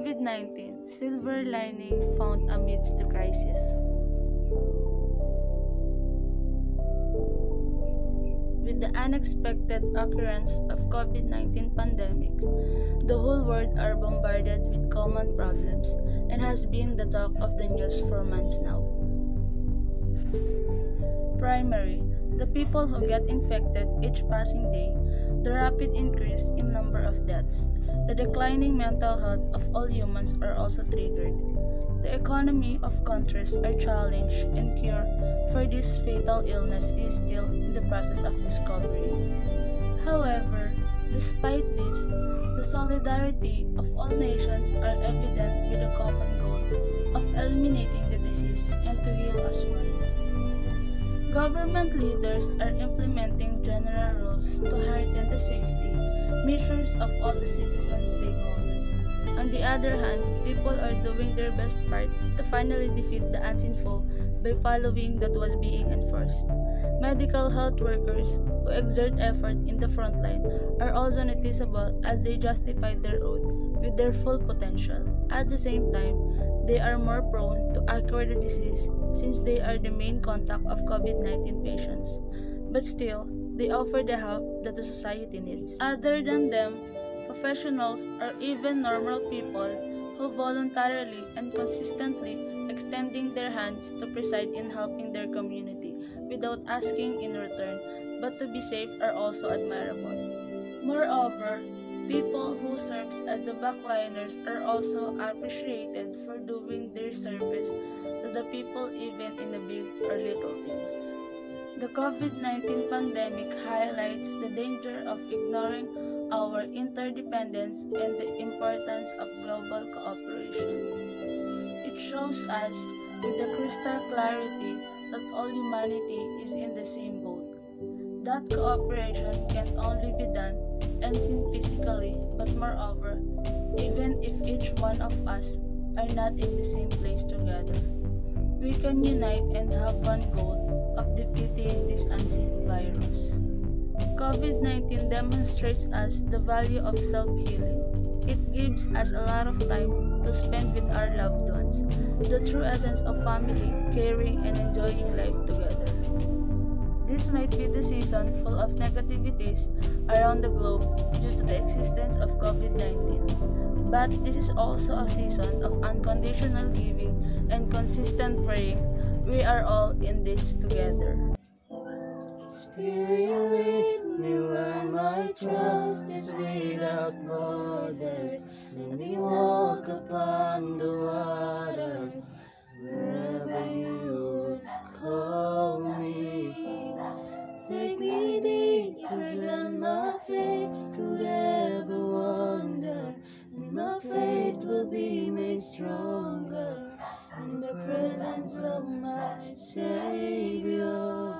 COVID 19 Silver Lining Found Amidst the Crisis. With the unexpected occurrence of COVID-19 pandemic, the whole world are bombarded with common problems and has been the talk of the news for months now. Primary, the people who get infected each passing day, the rapid increase in number of deaths, the declining mental health of all humans are also triggered. The economy of countries are challenged and cure for this fatal illness is still in the process of discovery. However, despite this, the solidarity of all nations are evident with the common goal of eliminating the disease and to heal as one. Government leaders are implementing measures of all the citizens stakeholders. On the other hand, people are doing their best part to finally defeat the unseen foe by following that was being enforced. Medical health workers who exert effort in the front line are also noticeable as they justify their oath with their full potential. At the same time, they are more prone to acquire the disease since they are the main contact of COVID-19 patients. But still, they offer the help that the society needs. Other than them, professionals, or even normal people who voluntarily and consistently extending their hands to preside in helping their community without asking in return, but to be safe are also admirable. Moreover, people who serve as the backliners are also appreciated for doing their service to the people even in the big or little things. The COVID-19 pandemic highlights the danger of ignoring our interdependence and the importance of global cooperation. It shows us with the crystal clarity that all humanity is in the same boat. That cooperation can only be done and seen physically, but moreover, even if each one of us are not in the same place together. We can unite and have one goal defeating this unseen virus. COVID 19 demonstrates us the value of self healing. It gives us a lot of time to spend with our loved ones, the true essence of family, caring, and enjoying life together. This might be the season full of negativities around the globe due to the existence of COVID 19. But this is also a season of unconditional giving and consistent praying. We are all in this together. Spirit lead me where my trust is without borders. Let me walk upon the waters the presence of my Savior.